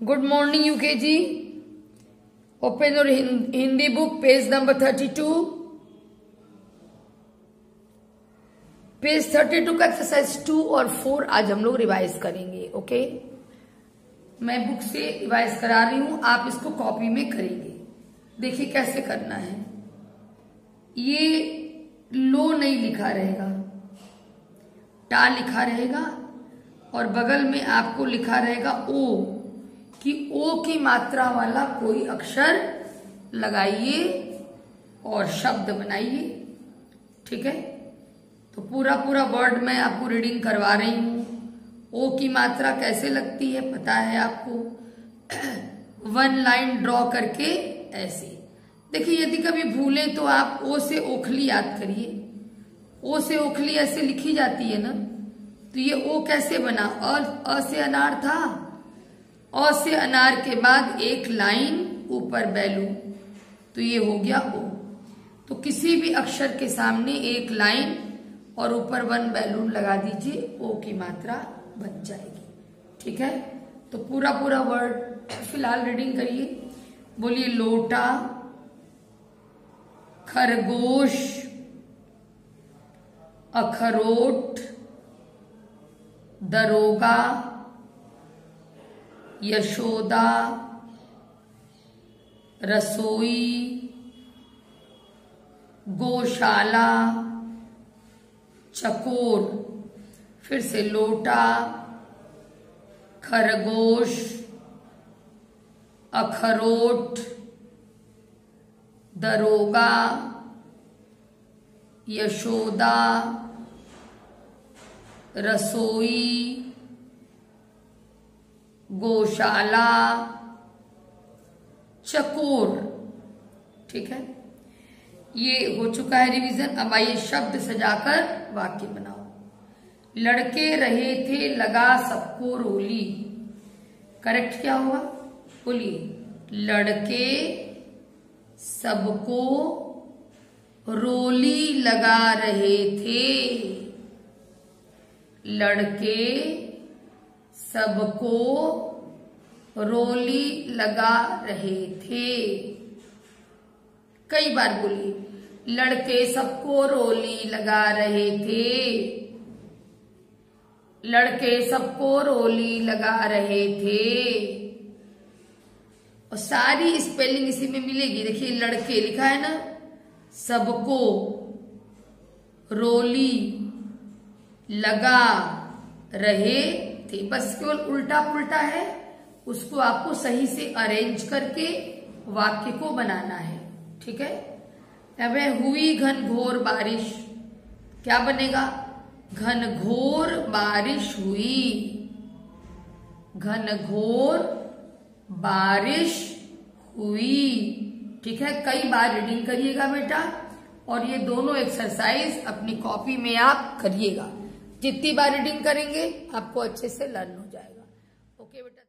Good morning, UKG. Open your Hin- Hindi book, page number 32. Page 32 का exercise two और four आज हम लोग रिवाइज करेंगे ओके मैं बुक से रिवाइज करा रही हूँ आप इसको कॉपी में करेंगे देखिए कैसे करना है ये लो नहीं लिखा रहेगा टा लिखा रहेगा और बगल में आपको लिखा रहेगा ओ कि ओ की मात्रा वाला कोई अक्षर लगाइए और शब्द बनाइए। ठीक है? तो पूरा पूरा वर्ड मैं आपको रीडिंग करवा रही हूँ। ओ की मात्रा कैसे लगती है पता है आपको? वन लाइन ड्रॉ करके ऐसे। देखिए यदि कभी भूले तो आप ओ से ओखली याद करिए। ओ से ओखली ऐसे लिखी जाती है ना? तो ये ओ कैसे बना? अ, से अनार था? अ से अनार के बाद एक लाइन ऊपर बैलू। तो ये हो गया ओ। तो किसी भी अक्षर के सामने एक लाइन और ऊपर वन बैलून लगा दीजिए, ओ की मात्रा बन जाएगी। ठीक है? तो पूरा पूरा वर्ड फ़िलहाल रीडिंग करिए। बोलिए, लोटा, खरगोश, अखरोट, दरोगा यशोदा रसोई गौशाला चकोर फिर से लोटा खरगोश अखरोट दरोगा यशोदा रसोई गौशाला, चकोर, ठीक है? ये हो चुका है रिवीजन अब आइए शब्द सजाकर वाक्य बनाओ। लड़के रहे थे, लगा सबको रोली। करेक्ट क्या होगा बोलिए, लड़के सबको रोली लगा रहे थे। लड़के सबको रोली लगा रहे थे। कई बार बोली, लड़के सबको रोली लगा रहे थे। लड़के सबको रोली लगा रहे थे। और सारी स्पेलिंग इसी में मिलेगी। देखिए, लड़के लिखा है ना, सबको रोली लगा रहे थे। बस केवल उल्टा पुल्टा है। उसको आपको सही से अरेंज करके वाक्य को बनाना है। ठीक है? अब हुई घन घोर बारिश। क्या बनेगा? घन घोर बारिश हुई। घन घोर बारिश हुई। ठीक है? कई बार रीडिंग करिएगा बेटा। और ये दोनों एक्सरसाइज अपनी कॉपी में आप करिएगा। जितनी बार रीडिंग करेंगे, आपको अच्छे से लर्न हो जाएगा। ओके बेटा?